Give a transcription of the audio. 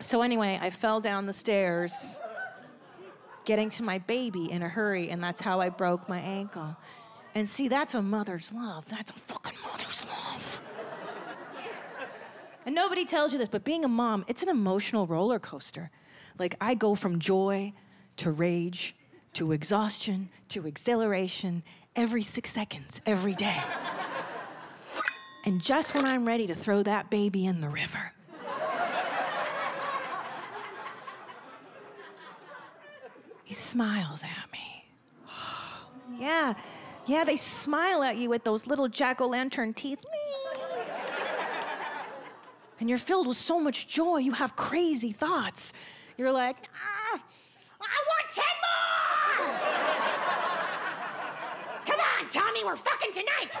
So, anyway, I fell down the stairs, getting to my baby in a hurry, and that's how I broke my ankle. And see, that's a mother's love. That's a fucking mother's love. and nobody tells you this, but being a mom, it's an emotional roller coaster. Like, I go from joy to rage to exhaustion to exhilaration every six seconds, every day. and just when I'm ready to throw that baby in the river, he smiles at me. yeah, yeah, they smile at you with those little jack o' lantern teeth. and you're filled with so much joy, you have crazy thoughts. You're like, ah, I want 10 more! Come on, Tommy, we're fucking tonight!